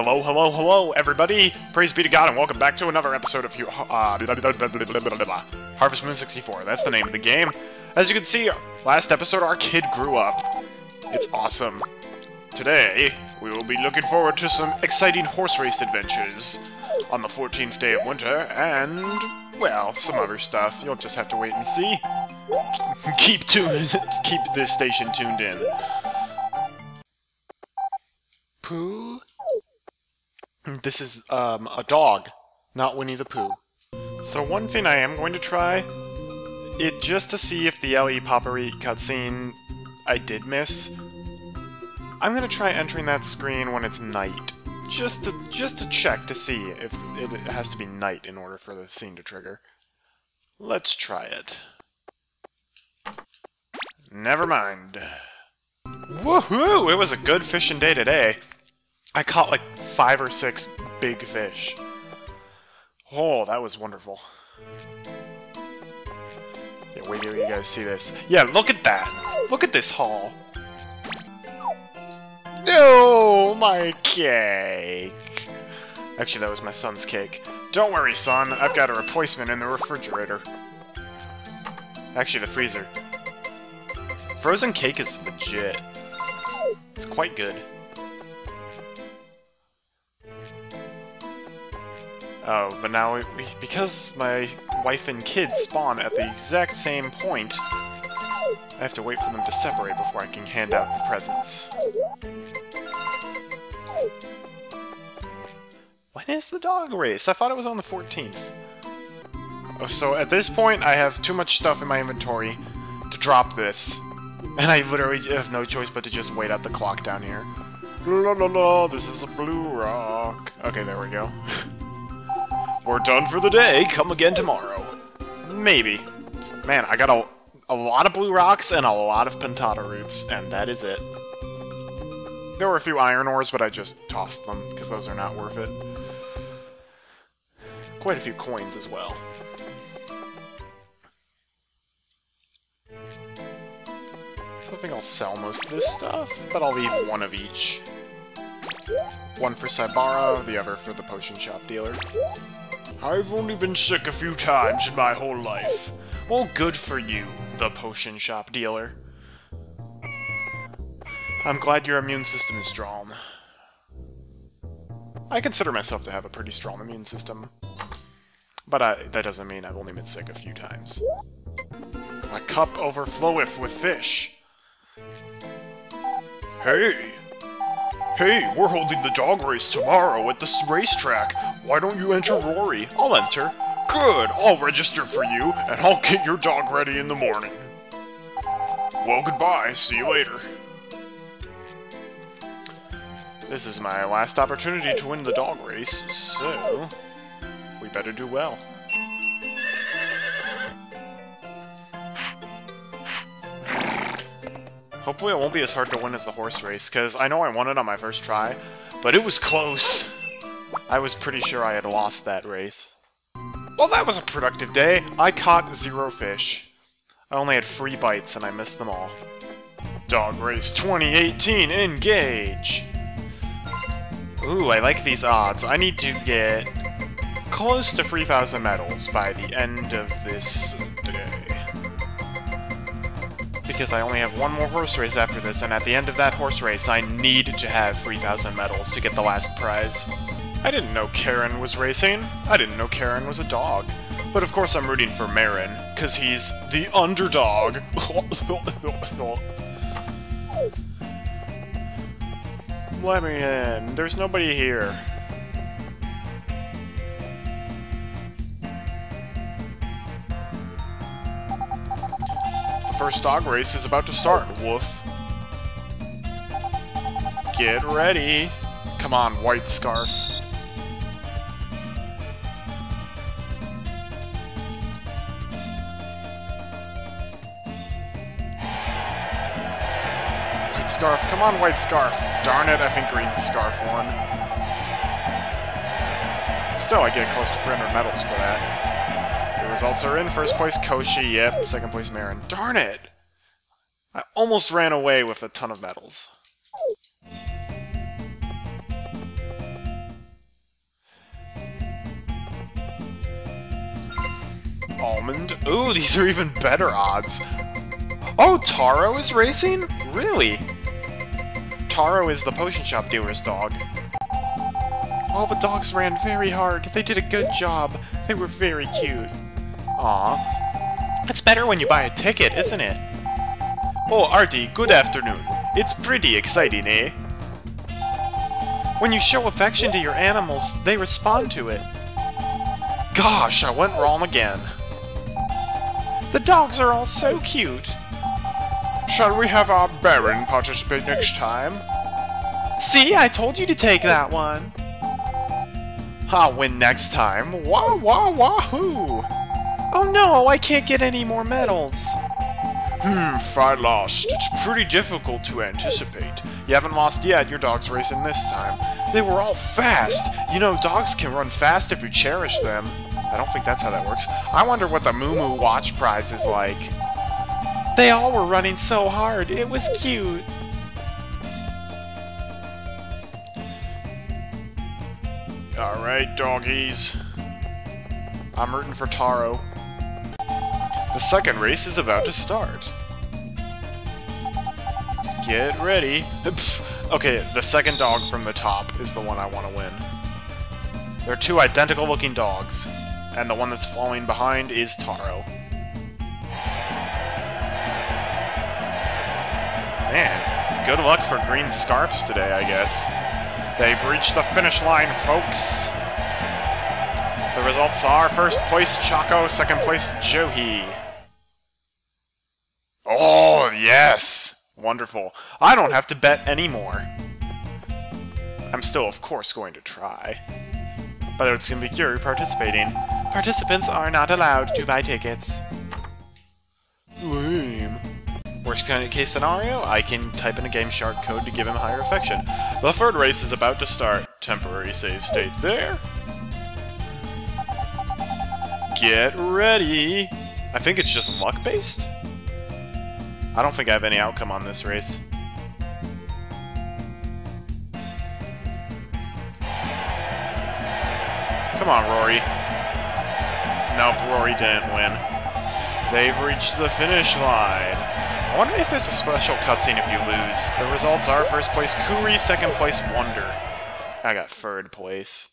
Hello, hello, hello, everybody! Praise be to God, and welcome back to another episode of uh, Harvest Moon 64. That's the name of the game. As you can see, last episode our kid grew up. It's awesome. Today, we will be looking forward to some exciting horse race adventures on the 14th day of winter, and, well, some other stuff. You'll just have to wait and see. keep tuned. keep this station tuned in. Pooh? This is, um, a dog, not Winnie the Pooh. So one thing I am going to try, it just to see if the LE Poppery cutscene I did miss, I'm gonna try entering that screen when it's night. Just to, just to check to see if it has to be night in order for the scene to trigger. Let's try it. Never mind. Woohoo! It was a good fishing day today. I caught like five or six big fish. Oh, that was wonderful. Yeah, wait till you guys see this. Yeah, look at that! Look at this haul! No, my cake! Actually, that was my son's cake. Don't worry, son. I've got a replacement in the refrigerator. Actually, the freezer. Frozen cake is legit. It's quite good. Oh, but now, we, we, because my wife and kids spawn at the exact same point, I have to wait for them to separate before I can hand out the presents. When is the dog race? I thought it was on the 14th. Oh, so at this point, I have too much stuff in my inventory to drop this. And I literally have no choice but to just wait out the clock down here. La la la, this is a blue rock. Okay, there we go. We're done for the day. Come again tomorrow. Maybe. Man, I got a, a lot of blue rocks and a lot of pontata roots, and that is it. There were a few iron ores, but I just tossed them, because those are not worth it. Quite a few coins as well. So I think I'll sell most of this stuff, but I'll leave one of each. One for Saibara, the other for the potion shop dealer. I've only been sick a few times in my whole life. Well, good for you, the potion shop dealer. I'm glad your immune system is strong. I consider myself to have a pretty strong immune system. But I, that doesn't mean I've only been sick a few times. My cup overfloweth with fish. Hey! Hey, we're holding the dog race tomorrow at the racetrack. Why don't you enter Rory? I'll enter. Good, I'll register for you, and I'll get your dog ready in the morning. Well, goodbye. See you later. This is my last opportunity to win the dog race, so we better do well. Hopefully it won't be as hard to win as the horse race, because I know I won it on my first try, but it was close. I was pretty sure I had lost that race. Well, that was a productive day. I caught zero fish. I only had three bites, and I missed them all. Dog Race 2018, engage! Ooh, I like these odds. I need to get close to 3,000 medals by the end of this day because I only have one more horse race after this, and at the end of that horse race, I need to have 3,000 medals to get the last prize. I didn't know Karen was racing. I didn't know Karen was a dog. But of course I'm rooting for Marin, because he's the underdog. Let me in. There's nobody here. The first dog race is about to start, Woof. Get ready. Come on, White Scarf. Scarf. Come on, White Scarf. Darn it, I think Green Scarf won. Still, I get close to 400 medals for that. The results are in. First place, Koshi. Yep. Second place, Marin. Darn it! I almost ran away with a ton of medals. Almond? Ooh, these are even better odds. Oh, Taro is racing? Really? Taro is the potion shop dealer's dog. All the dogs ran very hard. They did a good job. They were very cute. Aw. It's better when you buy a ticket, isn't it? Oh, Artie, good afternoon. It's pretty exciting, eh? When you show affection to your animals, they respond to it. Gosh, I went wrong again. The dogs are all so cute. Shall we have our Baron participate next time? See, I told you to take that one. I'll win next time. Wah wah wahoo! Oh no, I can't get any more medals. Hmm, if I lost, it's pretty difficult to anticipate. You haven't lost yet, your dog's racing this time. They were all fast! You know, dogs can run fast if you cherish them. I don't think that's how that works. I wonder what the Moo Moo Watch Prize is like. They all were running so hard, it was cute. Alright, doggies. I'm rooting for Taro. The second race is about to start. Get ready. okay, the second dog from the top is the one I want to win. They're two identical looking dogs, and the one that's falling behind is Taro. Good luck for green scarfs today, I guess. They've reached the finish line, folks. The results are first place Choco, second place Johi. Oh, yes! Wonderful. I don't have to bet anymore. I'm still, of course, going to try. But it's going to be Curie participating. Participants are not allowed to buy tickets. Worst case scenario, I can type in a Game Shark code to give him higher affection. The third race is about to start. Temporary save state there. Get ready! I think it's just luck-based? I don't think I have any outcome on this race. Come on, Rory. Nope, Rory didn't win. They've reached the finish line. I wonder if there's a special cutscene if you lose. The results are first place Kuri, second place Wonder. I got third place.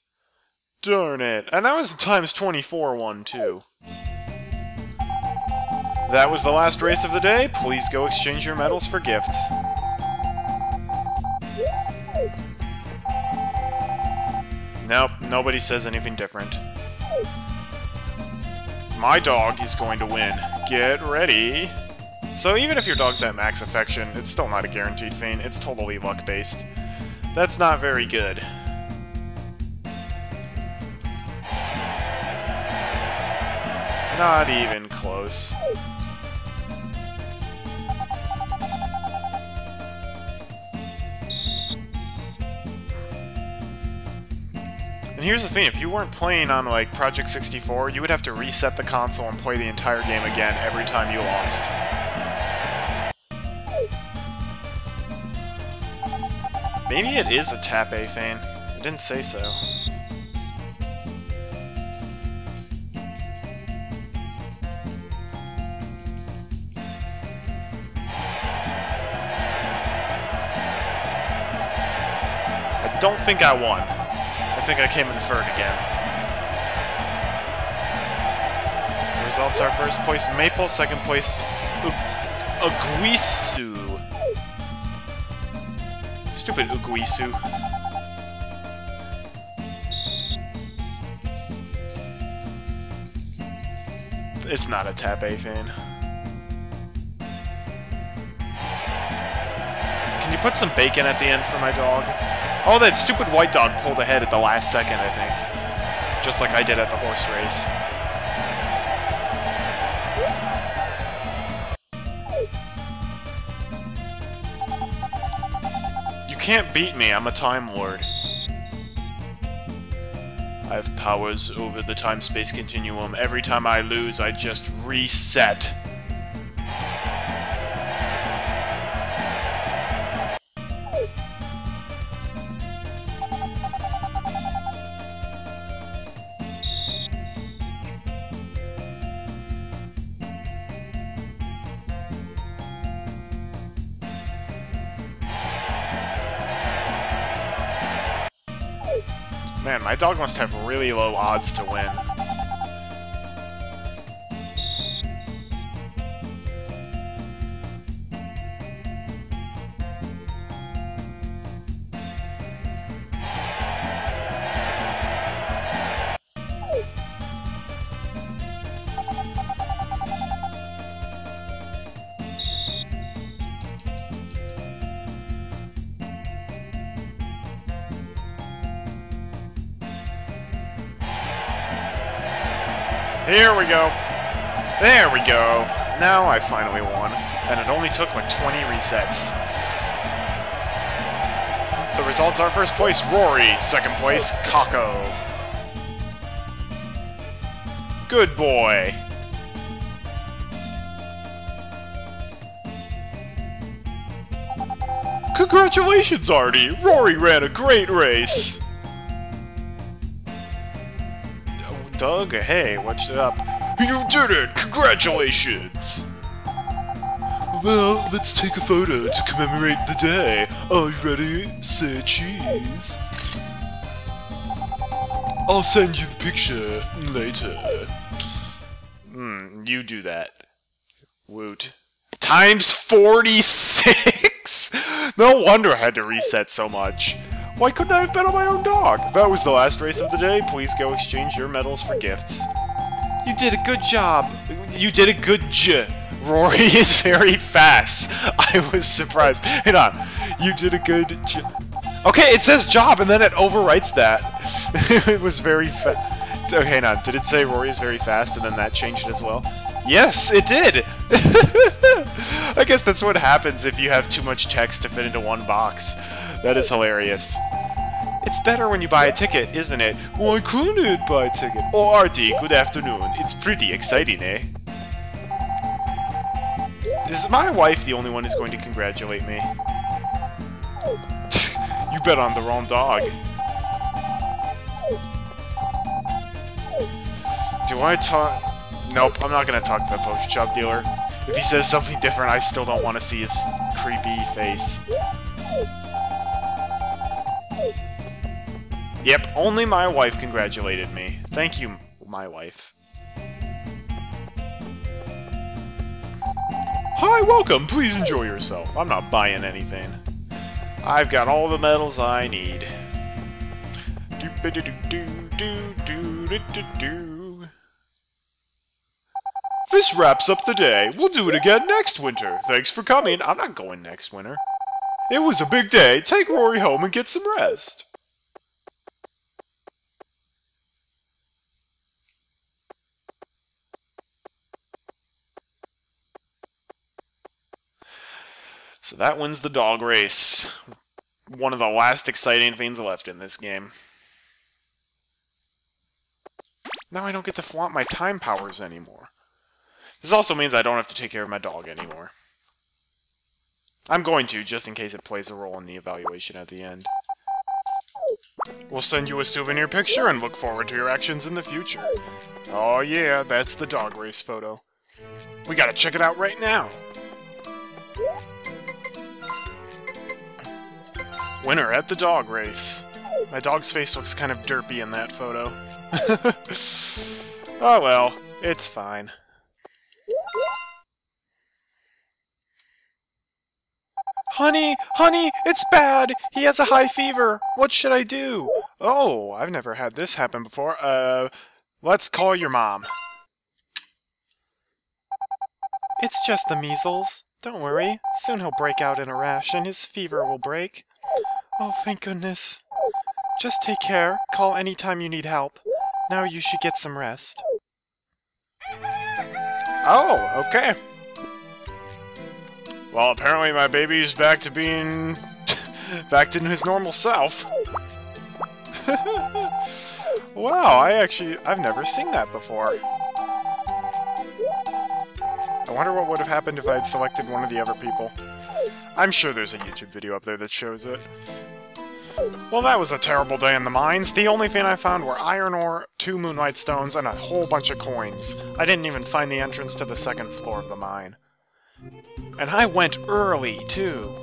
Darn it. And that was the times 24 one, too. That was the last race of the day. Please go exchange your medals for gifts. Nope, nobody says anything different. My dog is going to win. Get ready. So even if your dog's at max affection, it's still not a guaranteed feint. It's totally luck-based. That's not very good. Not even close. And here's the thing, if you weren't playing on, like, Project 64, you would have to reset the console and play the entire game again every time you lost. Maybe it is a tap A feint. It didn't say so. I don't think I won. I think I came in third again. Results are first place Maple, second place Uguisu. Stupid Uguisu. It's not a tap A feint. Can you put some bacon at the end for my dog? Oh, that stupid white dog pulled ahead at the last second, I think. Just like I did at the horse race. Can't beat me, I'm a Time Lord. I have powers over the time-space continuum. Every time I lose, I just reset. Man, my dog must have really low odds to win. Now I finally won. And it only took like 20 resets. The results are first place, Rory. Second place, Kako. Good boy. Congratulations, Artie! Rory ran a great race! Doug, hey, what's up? You did it! Congratulations! Well, let's take a photo to commemorate the day. Are you ready? Say cheese. I'll send you the picture later. Hmm, you do that. Woot. Times 46? no wonder I had to reset so much. Why couldn't I have bet on my own dog? That was the last race of the day. Please go exchange your medals for gifts. You did a good job. You did a good j. Rory is very fast. I was surprised. Hang on. You did a good j. Okay, it says job, and then it overwrites that. it was very fast. Okay, hang on. Did it say Rory is very fast, and then that changed it as well? Yes, it did! I guess that's what happens if you have too much text to fit into one box. That is hilarious. It's better when you buy a ticket, isn't it? Why couldn't it buy a ticket? Oh, Artie, good afternoon. It's pretty exciting, eh? Is my wife the only one who's going to congratulate me? you bet on the wrong dog. Do I talk... Nope, I'm not gonna talk to the post shop dealer. If he says something different, I still don't want to see his creepy face. Yep, only my wife congratulated me. Thank you, my wife. Hi, welcome! Please enjoy yourself. I'm not buying anything. I've got all the medals I need. This wraps up the day. We'll do it again next winter. Thanks for coming. I'm not going next winter. It was a big day. Take Rory home and get some rest. So that wins the dog race. One of the last exciting things left in this game. Now I don't get to flaunt my time powers anymore. This also means I don't have to take care of my dog anymore. I'm going to, just in case it plays a role in the evaluation at the end. We'll send you a souvenir picture and look forward to your actions in the future. Oh yeah, that's the dog race photo. We gotta check it out right now! Winner at the dog race. My dog's face looks kind of derpy in that photo. oh well, it's fine. Honey, honey, it's bad! He has a high fever! What should I do? Oh, I've never had this happen before. Uh, let's call your mom. It's just the measles. Don't worry. Soon he'll break out in a rash and his fever will break. Oh, thank goodness. Just take care. Call anytime you need help. Now you should get some rest. Oh, okay. Well, apparently my baby's back to being... back to his normal self. wow, I actually... I've never seen that before. I wonder what would have happened if I had selected one of the other people. I'm sure there's a YouTube video up there that shows it. Well, that was a terrible day in the mines. The only thing I found were iron ore, two moonlight stones, and a whole bunch of coins. I didn't even find the entrance to the second floor of the mine. And I went early, too.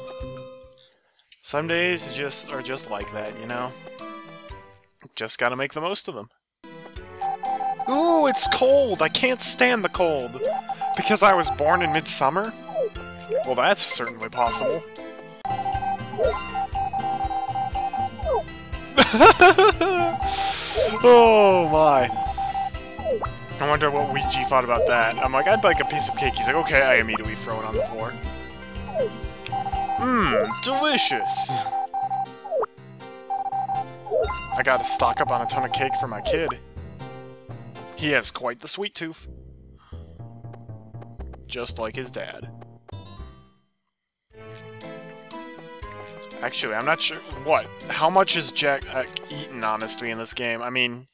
Some days just are just like that, you know? Just gotta make the most of them. Ooh, it's cold! I can't stand the cold! Because I was born in midsummer? Well, that's certainly possible. oh my. I wonder what Ouija thought about that. I'm like, I'd like a piece of cake. He's like, okay, I immediately throw it on the floor. Mmm, delicious! I gotta stock up on a ton of cake for my kid. He has quite the sweet tooth. Just like his dad. Actually, I'm not sure... What? How much is Jack uh, eaten, honestly, in this game? I mean,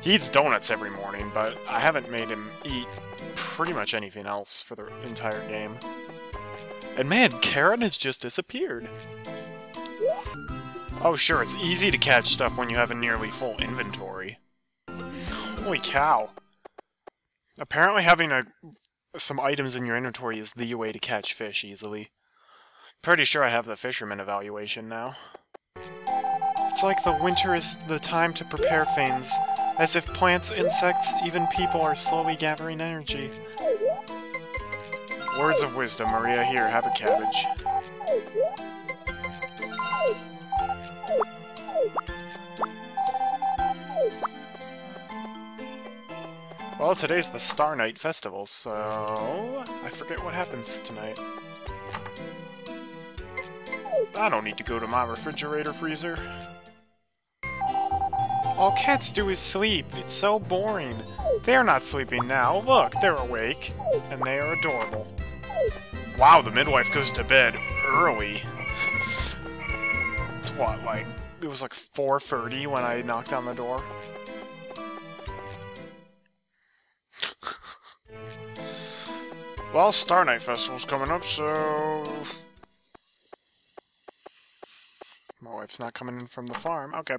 he eats donuts every morning, but I haven't made him eat pretty much anything else for the entire game. And man, Karen has just disappeared. Oh sure, it's easy to catch stuff when you have a nearly full inventory. Holy cow. Apparently having a, some items in your inventory is the way to catch fish easily. Pretty sure I have the fisherman evaluation now. It's like the winter is the time to prepare things, as if plants, insects, even people are slowly gathering energy. Words of wisdom, Maria. Here, have a cabbage. Well, today's the Star Night Festival, so... I forget what happens tonight. I don't need to go to my refrigerator freezer. All cats do is sleep. It's so boring. They're not sleeping now. Look, they're awake. And they are adorable. Wow, the midwife goes to bed early. it's what, like... It was like 4.30 when I knocked on the door? well, Star Night Festival's coming up, so... Wife's not coming in from the farm. Okay.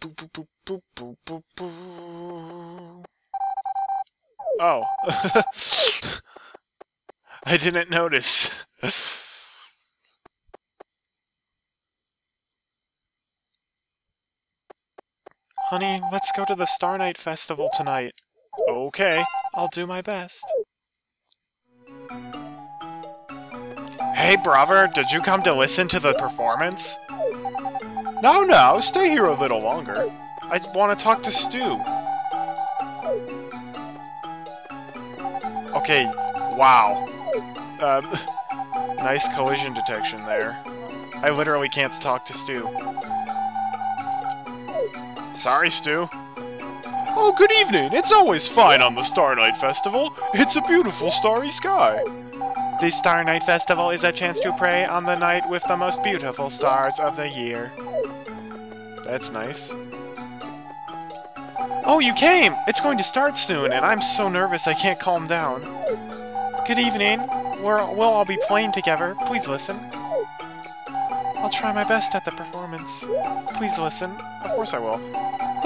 Boop, boop, boop, Oh. I didn't notice. Honey, let's go to the Star Night Festival tonight. Okay, I'll do my best. Hey, brother, did you come to listen to the performance? No, no, stay here a little longer. I want to talk to Stu. Okay, wow. Um, nice collision detection there. I literally can't talk to Stu. Sorry, Stu. Oh, good evening. It's always fine on the Star Night Festival. It's a beautiful starry sky. The Star Night Festival is a chance to pray on the night with the most beautiful stars of the year. That's nice. Oh, you came! It's going to start soon, and I'm so nervous I can't calm down. Good evening. We're, we'll all be playing together. Please listen. I'll try my best at the performance. Please listen. Of course I will.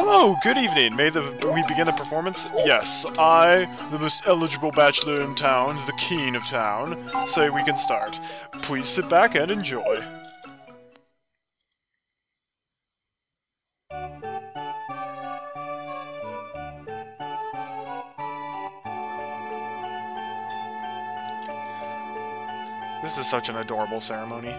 Hello, good evening. May the, we begin the performance? Yes, I, the most eligible bachelor in town, the king of town, say we can start. Please sit back and enjoy. This is such an adorable ceremony.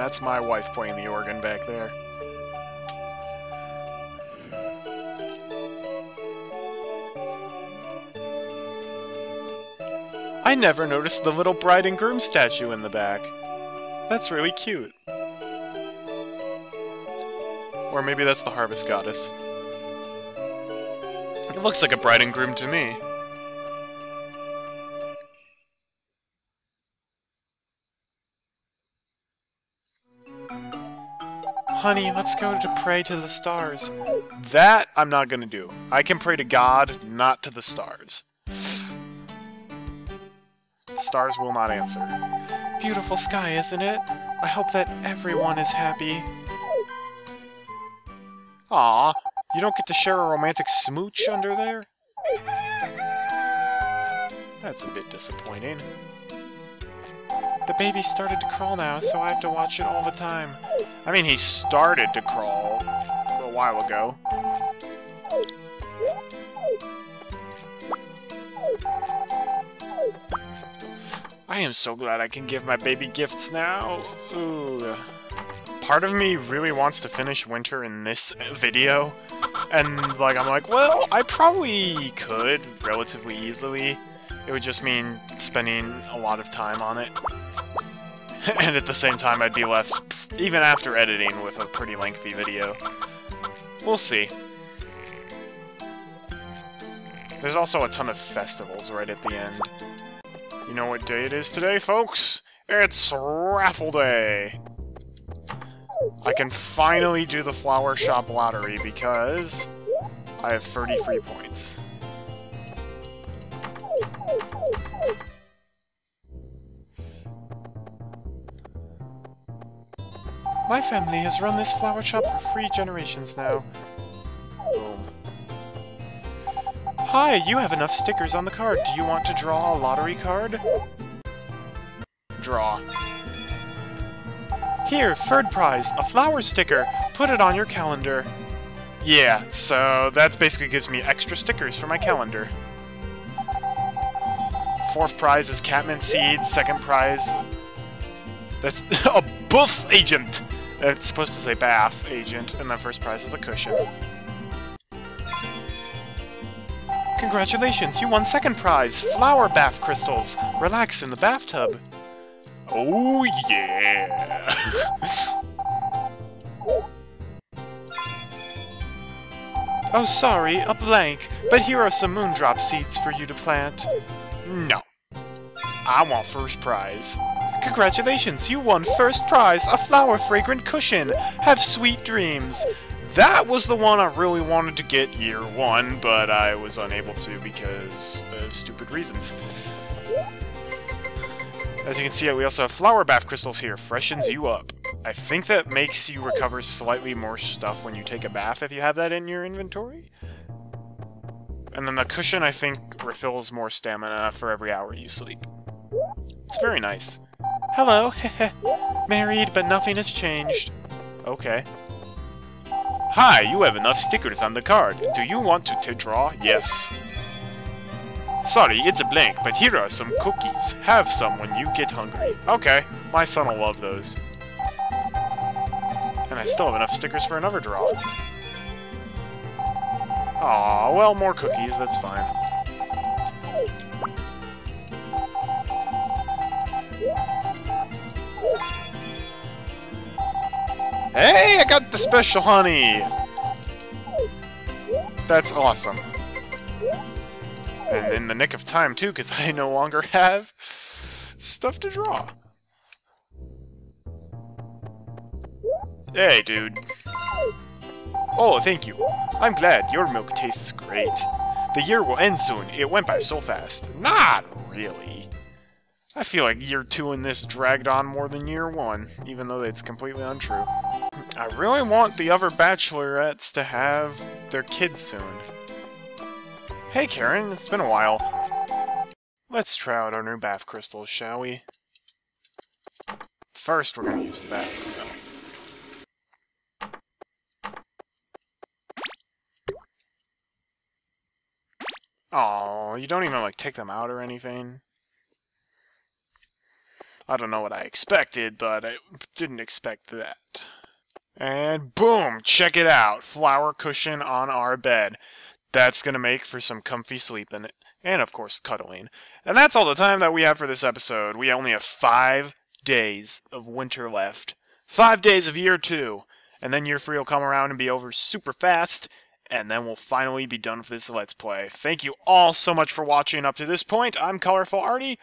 That's my wife playing the organ back there. I never noticed the little bride and groom statue in the back. That's really cute. Or maybe that's the harvest goddess. It looks like a bride and groom to me. Honey, let's go to pray to the stars. That I'm not gonna do. I can pray to God, not to the stars. The stars will not answer. Beautiful sky, isn't it? I hope that everyone is happy. Aw, you don't get to share a romantic smooch under there? That's a bit disappointing. The baby started to crawl now, so I have to watch it all the time. I mean, he started to crawl a while ago. I am so glad I can give my baby gifts now. Ooh. Part of me really wants to finish winter in this video. And, like, I'm like, well, I probably could relatively easily. It would just mean spending a lot of time on it. and at the same time, I'd be left, even after editing, with a pretty lengthy video. We'll see. There's also a ton of festivals right at the end. You know what day it is today, folks? It's Raffle Day! I can finally do the Flower Shop Lottery because I have 30 free points. My family has run this flower shop for three generations now. Boom. Hi, you have enough stickers on the card. Do you want to draw a lottery card? Draw. Here, third prize, a flower sticker. Put it on your calendar. Yeah, so that basically gives me extra stickers for my calendar. Fourth prize is Catmint Seeds, second prize... That's a buff agent! It's supposed to say bath agent, and the first prize is a cushion. Congratulations, you won second prize! Flower bath crystals! Relax in the bathtub! Oh yeah! oh sorry, a blank, but here are some moondrop seeds for you to plant. No. I want first prize. Congratulations, you won first prize, a flower-fragrant cushion! Have sweet dreams! That was the one I really wanted to get year one, but I was unable to because of stupid reasons. As you can see, we also have flower bath crystals here. Freshens you up. I think that makes you recover slightly more stuff when you take a bath if you have that in your inventory. And then the cushion, I think, refills more stamina for every hour you sleep. It's very nice. Hello, Married, but nothing has changed. Okay. Hi, you have enough stickers on the card. Do you want to draw? Yes. Sorry, it's a blank, but here are some cookies. Have some when you get hungry. Okay, my son will love those. And I still have enough stickers for another draw. Aw, well, more cookies, that's fine. Hey, I got the special honey! That's awesome. And in the nick of time, too, because I no longer have stuff to draw. Hey, dude. Oh, thank you. I'm glad. Your milk tastes great. The year will end soon. It went by so fast. Not really. I feel like year two in this dragged on more than year one, even though it's completely untrue. I really want the other bachelorettes to have their kids soon. Hey Karen, it's been a while. Let's try out our new bath crystals, shall we? First, we're gonna use the bathroom, though. Oh, you don't even, like, take them out or anything? I don't know what I expected, but I didn't expect that. And boom! Check it out! Flower cushion on our bed. That's going to make for some comfy sleeping. And, of course, cuddling. And that's all the time that we have for this episode. We only have five days of winter left. Five days of year two. And then year three will come around and be over super fast. And then we'll finally be done with this Let's Play. Thank you all so much for watching up to this point. I'm Colorful Artie.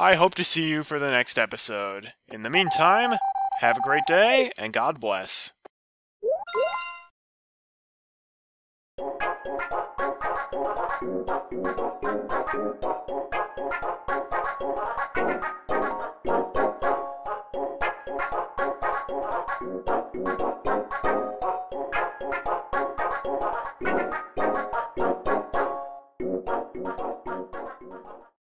I hope to see you for the next episode. In the meantime, have a great day, and God bless.